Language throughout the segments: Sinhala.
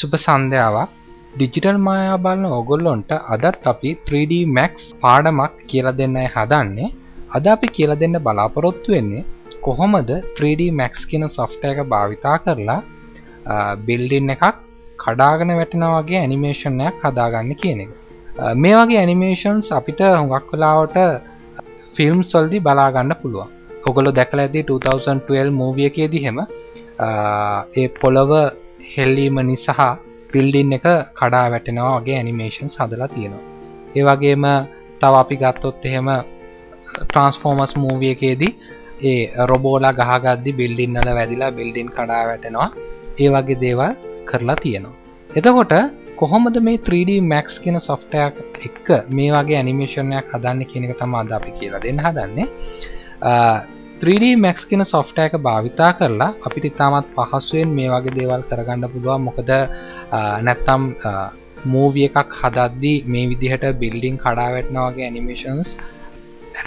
සුප සන්ධ්‍යාවක් ඩිජිටල් මායා බලන ඔගොල්ලොන්ට අදත් අපි 3D මැක්ස් පාඩමක් කියලා දෙන්නයි හදන්නේ. අද අපි කියල දෙන්න බලාපොරොත්තු වෙන්නේ කොහොමද 3D මැක්ස් කියන සොෆ්ට එක භාවිතා කරලා බිල්ඩින් එකක් කඩාගෙන වැටෙන වගේ ඇනිමේෂන්යක් හදාගන්න කියන එක. මේ වගේ ඇනිමේෂන්ස් අපිට හුඟක් කලාවට ෆිල්ම් සොල්දි බලාගන්න පුළුවන්. ඔගොලො දැකල ඇති 2012 මූවියකේදි හෙම ඒ පොළොව හෙල්ලීම නිසාහ පිල්ඩින් එක කඩා වැටෙනවා වගේ ඇනිමේෂන් සදලා තියෙනවා. ඒ වගේම තව අපි ගත්තොත් එහෙම ට්‍රන්ස්ෆෝමස් මූවියකේදී ඒ රොබෝලා ගහගද්දි බිල්ඩින්නල වැදිලා බිල්ඩින් කඩා වැටෙනවා. ඒ වගේ දේවල් කරලා තියෙනවා. එතකොට කොහොමද මේ 3D මැක්ස් කියන සොෆ්ටයක් එක්ක මේ වගේ ඇනිමේෂණයක් හදන්න කියනක තම අද අපි කියලා දෙන්න හදන්නේ. 3D මැක්ස් කියන සොෆ්ට එක භාවිතා කරලා අපිට ඉතාමත් පහසුවෙන් මේ වගේ දේවල් කරගන්න පුළුවන්. මොකද නැත්තම් මූවිය එකක් හදද්දී මේ විදිහට බිල්ඩිං කඩාවැටනවාගේ ඇනිමේෂන්ස්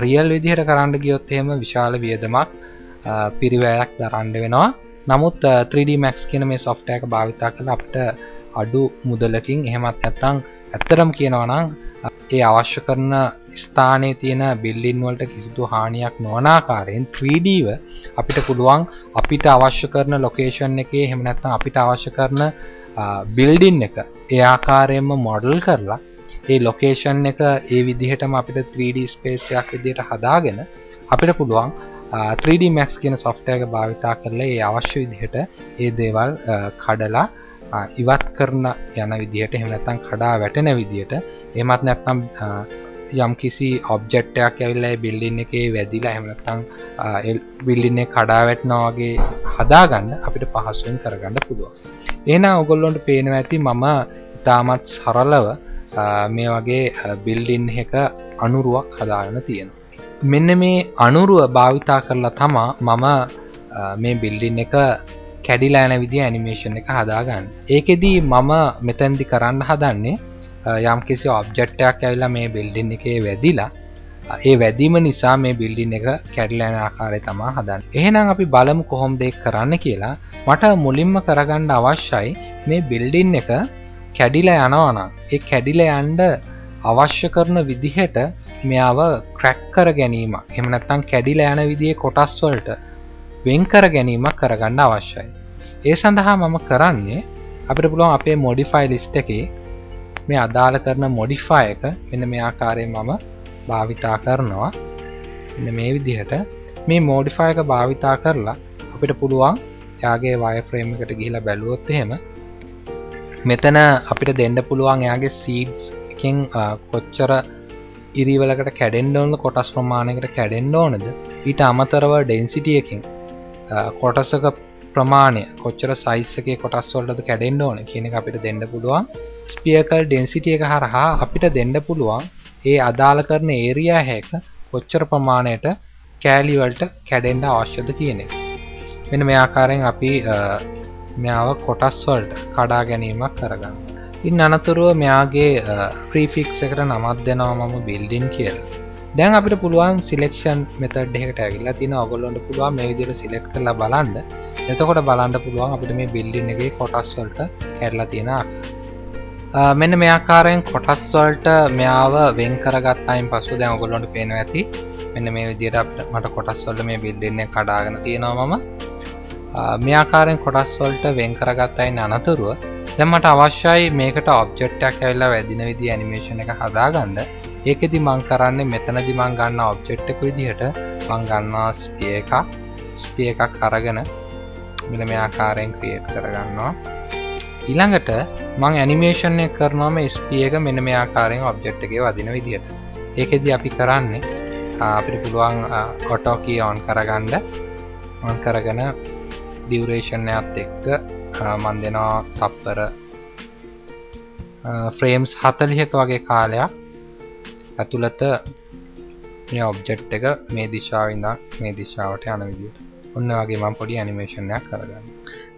රියල් විදිහට කරන්න ගියොත් එහෙම විශාල වියදමක් පිරිවැයක් දරන්ඩ වෙනවා. නමුත් 3D මැක්ස් කියන මේ සොෆ්ට එක භාවිතා කළ අපට අඩු මුදලකින් එහෙමත් ඇත්තං ඇත්තරම් කියනවනම් ඒ අවශ්‍ය කරන ස්ථානයේ තියෙන බිල්ලින් වලට කිසිදු හානියක් නොවනාකාරයෙන් 3Dව අපිට පුළුවන් අපිට අවශ්‍ය කරන ලොකේෂන් එකේ එහෙම නැත්නම් අපිට අවශ්‍ය කරන බිල්ඩින් එක ඒ ආකාරයෙන්ම මොඩල් කරලා ඒ ලොකේෂන් එක ඒ විදිහටම අපිට 3D ස්පේස්යක් විදිහට හදාගෙන අපිට පුළුවන් 3D Max කියන software එක භාවිතා කරලා ඒ අවශ්‍ය විදිහට ඒ දේවල් කඩලා ඉවත් කරන යන විදිහට එහෙම නැත්නම් කඩා වැටෙන විදිහට එහෙමත් නැත්නම් යම් කිසි ඔබ්ජෙක්ටයක් ඇවිල්ලා බිල්ඩින් එකේ වැදිලා එහෙම නැත්නම් බිල්ඩින් එක කඩා වැටෙනවා වගේ හදාගන්න අපිට පහසුවෙන් කරගන්න පුළුවන්. එහෙනම් ඔයගොල්ලන්ට පේනවා ඇති මම ඉතාමත් සරලව මේ වගේ බිල්ඩින් එක අනුරුවක් හදාගෙන තියෙනවා. මෙන්න මේ අනුරුව භාවිතා කරලා තමා මම මේ බිල්ඩින් එක කැඩිලෑන විදි ඇනිමේෂන් එක හදාගන්න ඒකෙදී මම මෙතැන්දි කරන්න හදන්නේ යම් කිසි ඔබ්ජෙක්්ටයක් ඇවිලා මේ බිල්ඩින් එකේ වැදිලා ඒ වැදීම නිසා මේ බිල්ඩින් එක කැඩිලෑන ආකාරය තමා හදන්න. එහෙනම් අපි බලමු කොහොම දෙක් කරන්න කියලා. මට මුලින්ම කරගන්න අවශ්‍යයි මේ බිල්ඩින් එක කැඩිලා යනවනම් ඒ කැඩිල යන්ඩ අවශ්‍ය කරන විදිහට මෙයාව ක්‍රැක් කර ගැනීම. එමනත්තං කැඩිල යන විදිේ කොටස්වලට වෙන්කර ගැනීමක් කරගන්න අවශ්‍යයි. ඒ සඳහා මම කරන්නේ අපිට පුළුවන් අපේ මොඩිෆයි ලිස්ට එකේ මේ අදාළ කරන මොඩිෆාය එක මෙන්න මේ ආකාරය මම භාවිතා කරනවා. එන්න මේ විදිහට මේ මෝඩිෆාය එක භාවිතා කරලා අපිට පුළුවන් යාගේ වය ෆ්‍රේම් එකට ගිහිලා බැලුවොත් එහෙම මෙතන අපිට දෙන්න පුළුවන් එයාගේ සීඩ්ස් එකින් කොච්චර ඉරිවලකට කැඩෙන්ඩෝන්න කොටස් ප්‍රමාණයකට කැඩෙන්ඩ ඕනද? ඊට අමතරව ඩෙන්සිටියකින් කොටසක ප්‍රමාණය. කොච්චර සයිස්සගේ කොටස්වලට කැඩෙන්ඩ ඕන කියන අපිට දෙන්න පුළුවන්. ස්පියකල් ඩෙන්සිටිය එක හරහා අපිට දෙන්න පුළුවන් ඒ අදාළ කරන ඒරයා හැක කොච්චර ප්‍රමාණයට කෑලිවල්ට කැඩෙන්ඩ අවශ්‍යද කියන එක. මෙන මේ ආකාරයෙන් අපි මෙයාව කොටස්වල්ට කඩා ගැනීමක් කරගන්න ඉන් අනතුරුව මෙයාගේ ප්‍රීෆික්ස් එකට නමත් දෙනවා මම බිල්ඩින් කියල. දැන් අපිට පුළුවන් සිලෙක්ෂන් මෙතඩ් එකට ඇවිල්ලා තින ඔගොල්ලොන්ට පුළුවන් මේ විදිහට සිලෙක්ට් කරලා බලන්න. එතකොට බලන්න පුළුවන් අපිට මේ බිල්ඩින් එකේ කොටස් වලට කැඩලා තියෙන මෙන්න මේ ආකාරයෙන් කොටස් වලට මෙයාව වෙන් කරගත්තායින් පසු දැන් ඔයගොල්ලන්ට පේනවා ඇති. මෙන්න මේ විදිහට අපිට මට කොටස් වලට මේ බිල්ඩින් එක කඩාගෙන තියෙනවා මම. මේ ආකාරයෙන් කොටස් වලට වෙන් කරගත්තයින් අනතුරුව දැන් මට අවශ්‍යයි මේකට ඔබ්ජෙක්ට් එකක් ඇවිල්ලා වැදින විදිහ ඇනිමේෂන් එක හදාගන්න. ඒකෙදි මං කරන්නේ මෙතනදි මං ගන්න ඔබ්ජෙක්ට් එක විදිහට මං ගන්නවා ස්පිය එකක්. ස්පිය එකක් අරගෙන මෙන්න මේ ආකාරයෙන් ක්‍රියේට් කරගන්නවා. ඊළඟට මං ඇනිමේෂන් එක කරනවා මේ ස්පිය එක මෙන්න මේ ආකාරයෙන් ඔබ්ජෙක්ට් එකේ වදින විදිහට. ඒකෙදි අපි කරන්නේ අපිට පුළුවන් ඔටෝ කී ඔන් කරගන්න. ඔන් කරගෙන ඩියවරේෂන් එකත් එක්ක මන් දෙනවා තප්පර ෆ්‍රේම්ස් හතලිහක වගේ කාලයක්. ඇතුළත මේ ඔබ්ජෙක්් එක මේ දිශාවිඳ මේ දිශාවට යන විදිට ඔන්න වගේ මං පොඩි ඇනිමේෂණයක් කරගන්න.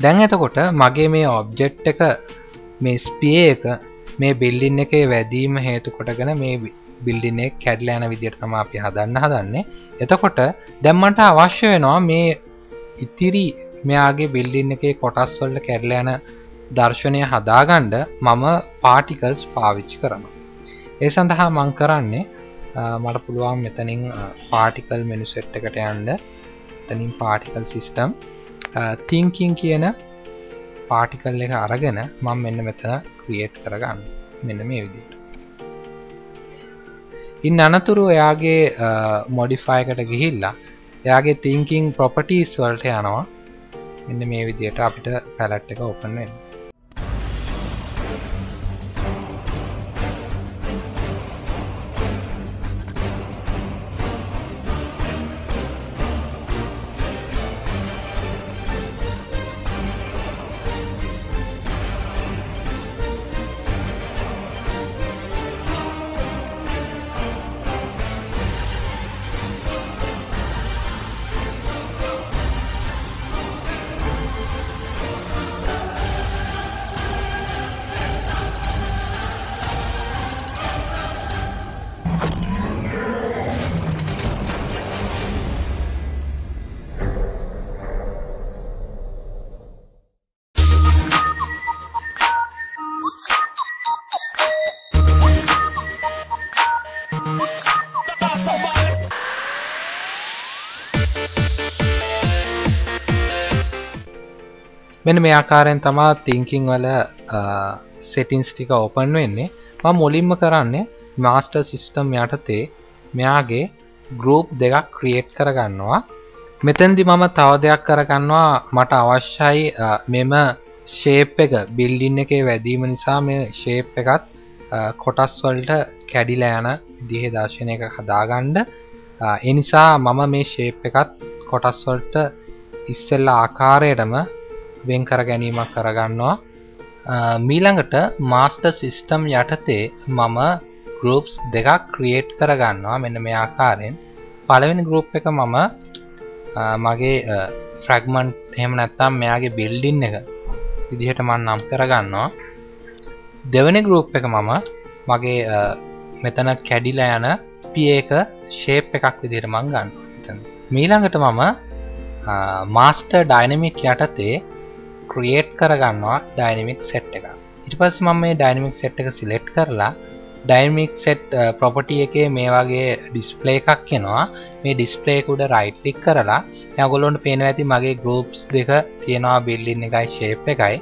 දැන් එතකොට මගේ මේ ඔබ්ජෙක්් එක මේ ස්පිය එක මේ බිල්ලින් එක වැදීම හේතු කොටගෙන මේ බිල්ඩින එක කැඩල යන විදියට තම අපි හදන්න හදන්නේ. එතකොට දැම්මට අවශ්‍ය වෙනවා මේ ඉතිරි මෙයාගේ බිල්ඩින් එකේ කොටස් වල්ට කැඩල යන දර්ශනය හදාගණ්ඩ මම පාටිකල්ස් පාවිච්චි කරනවා. ඒ සඳහා මං කරන්නේ මට පුළුවන් මෙතනින් පාටිකල් මෙනු සෙට් එකට යන්ඩ තනින් පාටිකල් සිිස්ටම් තිංකින් කියන පාටිකල් එක අරගෙන මං මෙන්න මෙතන ක්‍රියේට් කරගන්න. මෙන්න මේ විදිට ඉන් අනතුරු එයාගේ මොඩිෆයකට ගිහිල්ලා එයාගේ තිංකින් ප්‍රොපටීස් වලට යනවා. එන්න මේ විදියට අපිට පැලට් එක ඔපන් වෙන්න මෙන මේ ආකාරයෙන් තමා තිංකින් වල සෙටින්ස් ටික ඕපන් වෙන්නේ. ම මුලින්ම කරන්නේ මාස්ටර් සිිස්ටම් යටතේ මෙයාගේ ගරුප් දෙකක් ක්‍රියේට් කරගන්නවා. මෙතැන්දි මම තව දෙයක් කරගන්නවා. මට අවශ්‍යයි මෙම ශේප් එක බිල්ඩින්න එකේ වැදීම නිසා මේ ශේප් එකත් කොටස් වලට කැඩිලා යන දිහ දර්ශනයක හදාගණ්ඩ එනිසා මම මේ ශේප් එකත් කොටස් වලට ඉස්සෙල්ල ආකාරයටම වෙන් කර ගැනීමක් කරගන්නවා මීළඟට මාස්ට සිිස්ටම් යටතේ මම ගරුප්ස් දෙකක් ක්‍රියේට් කරගන්නවා මෙන්න මේ ආකාරයෙන්. පළවෙනි ගරුප් එක මම මගේ ෆ්‍රැග්මන්ට් එහෙම නැත්තම් මෙයාගේ බිල්ඩින් එක විදිහට මන් නම් කරගන්නවා දෙවනි ගරුප් එක මම මගේ මෙතන කැඩිලා යන පිය එක ශේප් එකක් විදිහට මං ගන්න. මීළඟට මම මාස්ටර් ඩයිනමික් යටතේ ක්‍රියේට් කරගන්නවා ඩයිනමික් සෙට් එක. ඉට පස් මම මේ ඩයිනමික් සෙට් එක සිලෙට් කරලා ඩයිමික් සෙට් ප්‍රොපටිය එකේ මේ වගේ ඩිස්පලේ එකක් එනවා. මේ ඩිස්පලේකුඩ රයිට් ලික් කරලා යගොලොන්ට පේන ඇති මගේ ගරුප්ස් දෙක තියෙනවා බිල්ලින් එකයි ශේප් එකයි.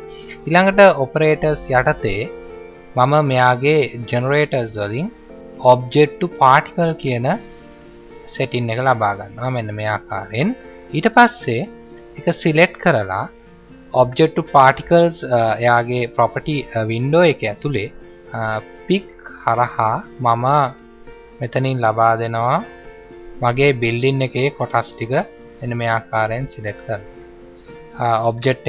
ඉළඟට ඔපරේටර්ස් යටතේ මම මෙයාගේ ජනරේටර්ස් වලින් ඔබ්ජෙට්ටු පාටිකල් කියන සෙටින් එක ලබාගන්නවා මෙන්න මේ ආකාරයෙන්. ඊට පස්සේ එක සිලෙට් කරලා ඔබ්ජෙක්ට් පාටිකල්ස් uh, එයාගේ ප්‍රොපටි වින්ඩෝ uh, එක ඇතුළේ පික් uh, හරහා මම මෙතනින් ලබා දෙනවා. මගේ බිල්ඩින් එකේ කොටස් ටික එන මේ ආකාරයෙන් සිලෙක්් කර ඔබ්ජෙට්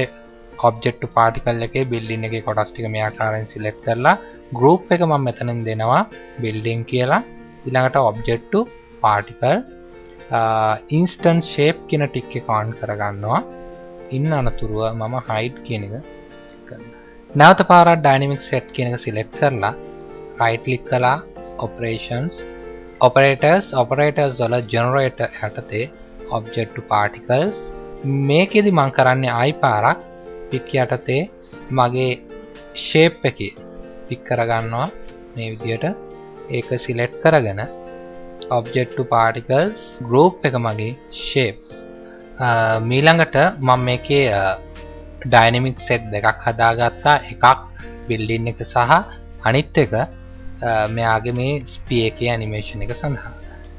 ඔබ්ජෙක්් පාටිකල් එකේ බිල්ඩින් එක කොටස් ටික මේ ආකාරයෙන් සිලෙක්් කරලා ගරුප් එක මම මෙතනින් දෙනවා බිල්ඩිං කියලා. ඉළඟට ඔබ්ජෙක්්ටු පාටිකල් ඉන්ස්ටන් ශේප් කියන ටික්ක කාන් කරගන්නවා. ඉන්න අනතුරුව මම හයිට් කියනක නැවත පාරත් ඩයිනමික් සෙට් කියනක සිලෙක්් කරලා රයිට්ලික් කලා ඔපරේෂන්ස් ඔපරේටර්ස් ඔපරේටර්ස් දොල ජනරේට යටතේ ඔබ්ජෙක්ට් පාටිකල්ස් මේකෙදි මං කරන්නේ අයි පාරක් පික් යටතේ මගේ ශේප් එක පික් කරගන්නවා. මේ විදියට ඒක සිලෙට් කරගෙන ඔබ්ජෙක්ට් පාටිකල්ස් ගරෝප් එක මගේ ශේප් මීළඟට මම මේකේ ඩයිනමික් සෙට් දෙකක් හදාගත්තා. එකක් බිල්ඩින් එක සහ අනිත් එක මෙයාගේ මේ ස්පිය එක ඇනිමේෂන් එක සඳහා.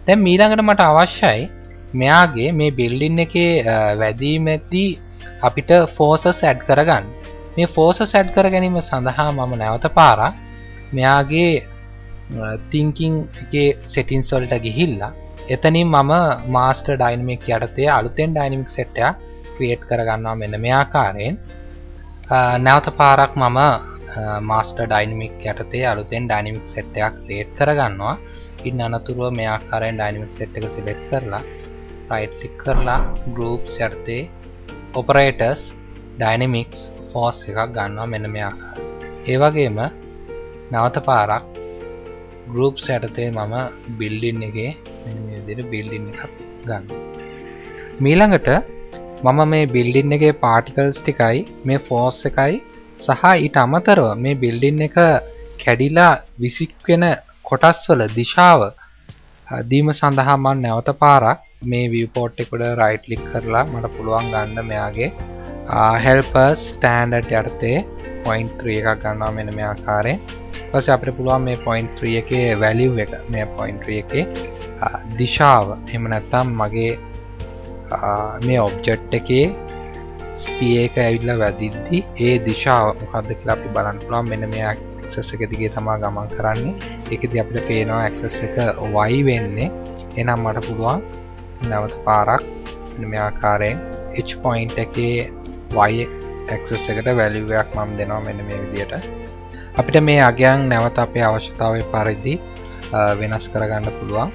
දැන් මීළඟට මට අවශ්‍යයි මෙයාගේ මේ බිල්ඩින් එකේ වැදීමැද්දී අපිට ෆෝසස් ඇඩ් කරගන්න. මේ ෆෝස සැඩ් කර ගැනීම සඳහා මම නැවත පාරා මෙයාගේ තිංකින් එකේ සෙටින්ස්වල්ට ගිහිල්ලා එතනින් මම මාස්ට ඩයිනමික් යටතේ අලුතෙන් ඩයිනමික් සෙට්ටය ක්‍රියේට් කරගන්නවා මෙන්න මේ ආකාරයෙන්. නැවත පාරක් මම මාස්ට ඩයිනමික් යටතේ අලුතෙන් ඩයිනමික් සෙට්ටයක් ලේට් කරගන්නවා. ඉන්න අනතුරුව මේ ආකාරයෙන් ඩයිනමික් සෙට් එක සිලෙක්් කරලා රයිට්ලික් කරලා ගරුප් යටතේ ඔපරේටර්ස් ඩයිනමික්ස් ෆෝස් එකක් ගන්නවා මෙන්න මේ ආකාර ඒවගේම නවත පාරක් ගරුප් යටතේ මම බිල්ඩින් එකේ විදිහට බිල්ඩින් එකක් ගන්න. මීළඟට මම මේ බිල්ඩින් එකේ පාටිකල්ස් ටිකයි මේ ෆෝස් එකයි සහ ඊට අමතරව මේ බිල්ඩින් එක කැඩිලා විසික්වෙන කොටස්වල දිශාව දීම සඳහා මන් නැවත පාරක් මේ වියපෝට් එකුඩ රයිට් ලික් කරලා මට පුළුවන් ගන්න මෙයාගේ Uh, හෙල්පස් ස්ටෑන්ඩට් යටතේ පොයින්් ත්‍රිය එකක් ගන්නවා මෙන මේ ආකාරයෙන්. පස අපට පුළුවන් මේ පොයින්් ත්‍රිය එක වැලිව් එක මේ පොයින්ට්‍රිය uh, uh, එක දිශාව. එම නැත්තම් මගේ මේ ඔබ්ජෙට් එකේ ස්පියක ඇවිල්ල වැදිද්දි ඒ දිශාව මොකක්ද කියලා අපි බලන්න පුළුවන්. මෙන්න මේ ඇක්සස් එක දිගේ තමා ගමන් කරන්නේ. එකති අපිට පේනවා ඇක්සස් එක වයි වෙන්නේ. එනම් මට පුළුවන් නැවත පාරක් මේ ආකාරයෙන් H පොයින්් එකේ වයි ඇක්සස් එකට වැලිවයක් මම් දෙනවා මෙන්න මේ විදියට අපිට මේ අගයන් නැවත අපේ අවශ්‍යතාවය පරිදි වෙනස් කරගන්න පුළුවන්.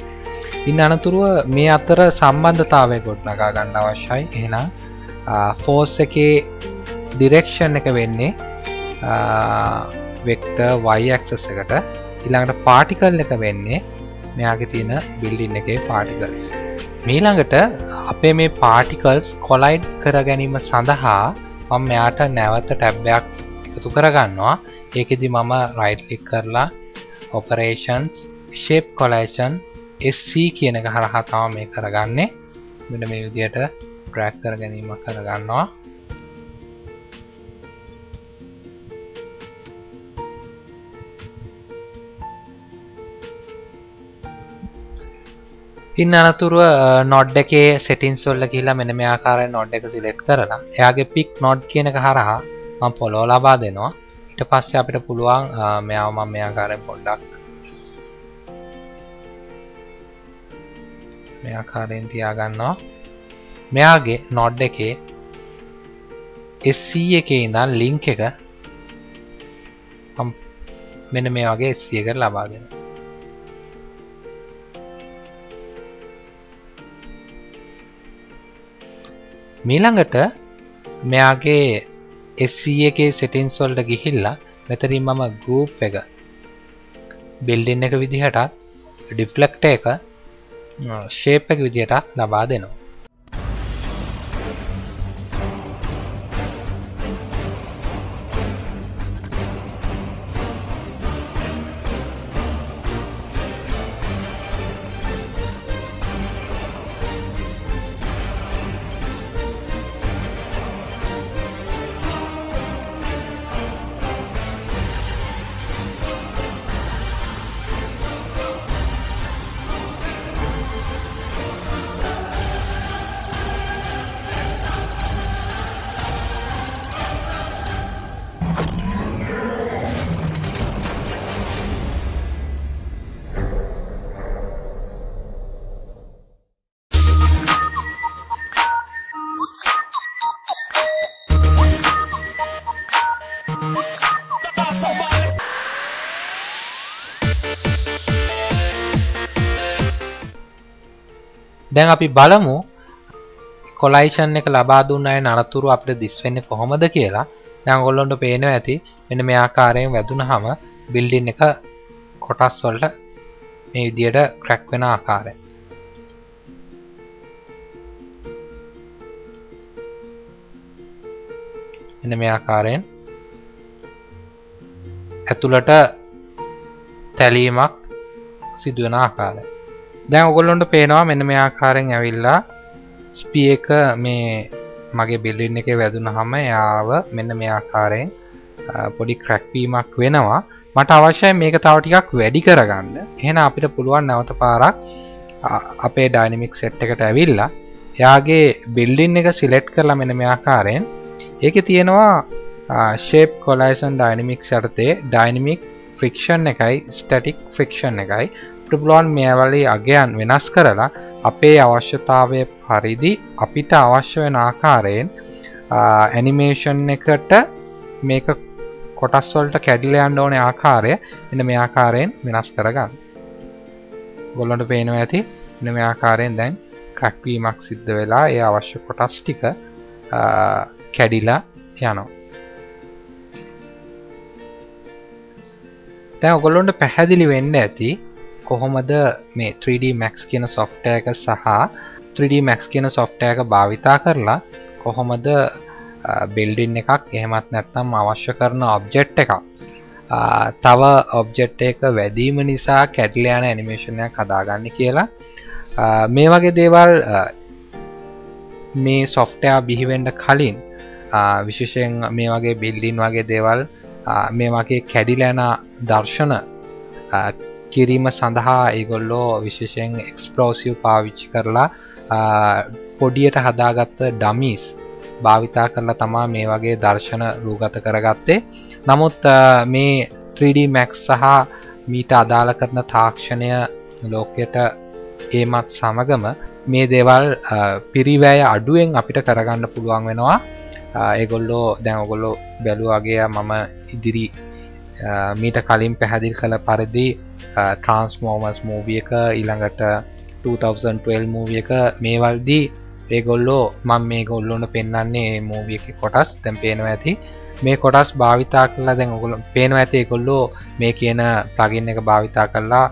ඉන්න අනතුරුව මේ අතර සම්බන්ධතාවය ගොඩ්නගා ගන්න අවශ්‍යයි. එහෙනම් ෆෝස් එකේ ඩිරෙක්ෂන් එක වෙන්නේ වෙක්ට වයිඇක්සස් එකට. ඉළඟට පාටිකල් එක වෙන්නේ මෙයාගේ තියෙන බිල්ඩින් එකේ පාටිකල්ස් මීළඟට අපේ මේ පාටිකල්ස් කොලයිඩ් කර ගැනීම සඳහා මම මෙයාට නැවත ටැබ්බයක් එකතු කරගන්නවා. ඒකෙදි මම රයිට්ලික් කරලා ඔපරේෂන්ස් ශේප් කොලේෂන් SC කියන එක හරහා තම මේ කරගන්නේ. මෙට මේ විදියට ට්‍රැක් කර ගැනීම කරගන්නවා. ඉන්න අනතුරුව නොඩ් එකේ සෙටින් සොල්ල කියලා මෙන මේ ආකාරය නොඩ් එක සිලෙට් කරලා එයාගේ පික් නොඩ් කියනක හරහා මං පොලෝ ලබා දෙනවා. ඊට පස්සේ අපිට පුළුවන් මෙයාව මම මේ ආකාරයෙන් පොඩ්ඩක් මේ ආකාරයෙන් තියාගන්නවා. මෙයාගේ නොඩ් එකේ SC එකේ ඉඳන් ලින්ක් එක මෙන්න මේ වගේ SC එකට ලබා දෙනවා. මීළඟට මෙයාගේ SC එකේ සෙටින්ස් වලට ගිහිල්ලා මෙතනින් මම ගෲප් එක බිල්ඩින් එක විදිහටත් ඩිෆ්ලෙක්ටර් එක hm, ෂේප් එක විදිහට ලබා දෙනවා. දැන් අපි බලමු කොලයිෂන් එක ලබා දුන්න අය නරතුරු අපිට දිස්වෙන්නේ කොහොමද කියලා. දැන් ඔයගොල්ලන්ට පේනවා ඇති මෙන්න මේ ආකාරයෙන් වැදුනහම බිල්ඩින් එක කොටස් වලට මේ විදියට ක්‍රැක් වෙන ආකාරය. එන්න මේ ආකාරයෙන් ඇතුළට තැලීමක් සිදුවන ආකාරය. දැන් ඔගොල්ලොන්ට පේනවා මෙන්න මේ ආකාරයෙන් ඇවිල්ලා ස්පී එක මේ මගේ බිල්ඩින් එක වැදුන හම යාව මෙන්න මේ ආකාරයෙන් පොඩි ක්‍රැක්වීමක් වෙනවා. මට අවශ්‍යයි මේක තව ටිකක් වැඩි කරගන්න. එහෙන අපිට පුළුවන් නැවත පාරක් අපේ ඩයිනමික් සෙට් එකට ඇවිල්ලා එයාගේ බිල්ඩින් එක සිලෙට් කරලා මෙන මේ ආකාරයෙන්. ඒක තියෙනවා ශේප් කොලයිසන් ඩයිනමික් සරතේ ඩයිනමික් ෆ්‍රික්ෂන් එකයි ස්ටටික් ෆ්‍රික්ෂන් එකයි. පුළුවන් මේවලේ අගයන් වෙනස් කරලා අපේ අවශ්‍යතාවය පරිදි අපිට අවශ්‍ය වෙන ආකාරයෙන් ඇනිමේෂන් එකට මේක කොටස්වලට කැඩිලයන්ඩ ඕන ආකාරය එන්න මේ ආකාරයෙන් වෙනස් කරගන්න. ගොල්ලොට පේනව ඇති. එන මේ ආකාරයෙන් දැන් ක්‍රක්වීමක් සිද්ධ වෙලා ඒ අවශ්‍ය කොටස් ටික කැඩිලා යනවා. දැන් ඔගොල්ලොන්ට පැහැදිලි වෙන්න ඇති කොහොමද මේ 3D Max කියන software එක සහ 3D Max කියන software එක භාවිතා කරලා කොහොමද බිල්ඩින් එකක් එහෙමත් නැත්නම් අවශ්‍ය කරන ඔබ්ජෙට් එකක්? තව ඔබ්ජෙට් එක වැදීම නිසා කැටලයන ඇනිමේෂණයක් හදාගන්න කියලා. මේ වගේ දේවල් මේ සොෆ්ටයා බිහිවෙන්ඩ කලින් විශේෂයෙන් මේ වගේ බිල්ඩින් වගේ දේවල් මේ වගේ කැඩිලෑන දර්ශන කිරීම සඳහා ඒගොල්ලෝ විශේෂයෙන් එක්ස්පලෝසිව් පාවිච්චි කරලා පොඩියට හදාගත්ත ඩමිස් භාවිතා කරලා තමා මේ වගේ දර්ශන රූගත කරගත්තේ. නමුත් මේ 3D මැක් සහ මීට අදාළ කරන තාක්ෂණය ලෝකයට ඒමත් සමගම මේ දේවල් පිරිවෑය අඩුවෙන් අපිට කරගන්න පුළුවන් වෙනවා. ඒගොල්ලෝ දැන් ඔගොල්ලෝ බැලුවගේ මම ඉදිරි මීට කලින් පැහැදිල් කළ පරිදි Uh, ට්‍රන්ස්මෝමස් මූවිය එක ඊළඟට 2012 මූවිය එක මේවල්දී ඒගොල්ලෝ මං මේ ගොල්ලොන පෙන්න්නන්නේ මූවිය එක කොටස්. තැම් පේනව ඇති. මේ කොටස් භාවිතා කරලා දැන් ඔගොල පේනව ඇති ගොල්ලෝ මේ කියන ප්ලගින් එක භාවිතා කරලා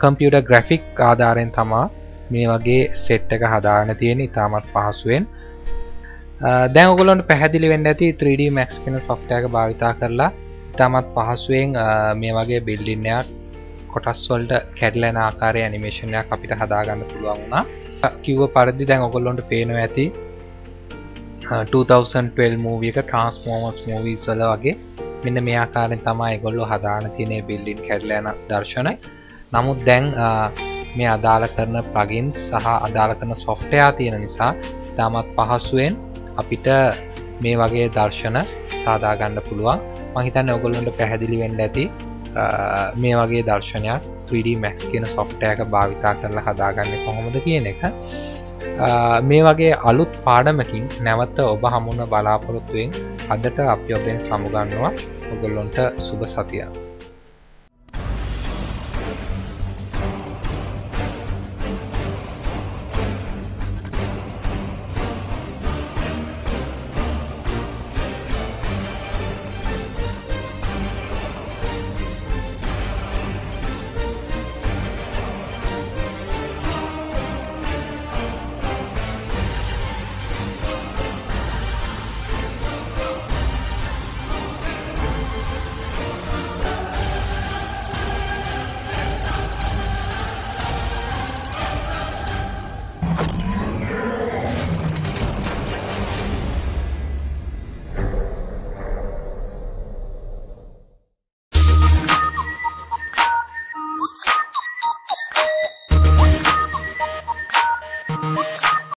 කම්පියුට ග්‍රෆික් ආධාරයෙන් තමා මේ වගේ සෙට් එක හදාන තියෙන ඉතාමත් පහසුවෙන්. Uh, දැන් ඔගොලොන්ට පැහැදිලි වෙන්න ඇති 3D මැක්ස් කෙන සොෆ්ටයක භාවිතා කරලා ඉතාමත් පහසුවෙන් මේ වගේ බිල්ඩින්නයක් කොටස් වල්ට කැඩලන ආකාරය ඇනිමේෂණයක් අපිට හදාගන්න පුළුවන් වුණා. කිව්ව පරිදි දැන් ඔගොල්ලොන්ට පේනව ඇති 2012 මූවියක ට්‍රන්ස්මෝමස් මූවීස් වල වගේ. මෙන්න මේ ආකාරෙන් තමයි ගොල්ලො හදාන තියනේ බිල්ඩින් කැඩලෑන දර්ශනය. නමුත් දැන් මේ අදාළ කරන ප්ලගින් සහ අදාළ කරන සොෆ්ටයා තියෙන නිසා තාමත් පහසුවෙන් අපිට මේ වගේ දර්ශන සාදාගන්න පුළුවන්. මහිතන්න ඔගොල්ලොන්ට පැහැදිලි වෙන්න ඇති. මේ වගේ දර්ශනයක් 3D මැක්ස් කියන සොෆ්ටයක භාවිතා කරලා හදාගන්න කොහොමද කියන එක. මේ වගේ අලුත් පාඩමකින් නැවත ඔබ හමුණ බලාපොරොත්තුවෙන් අදට අපි ඔබෙන් සමුගන්නවා. ඔගොල්ලොන්ට සුභ සතියක්.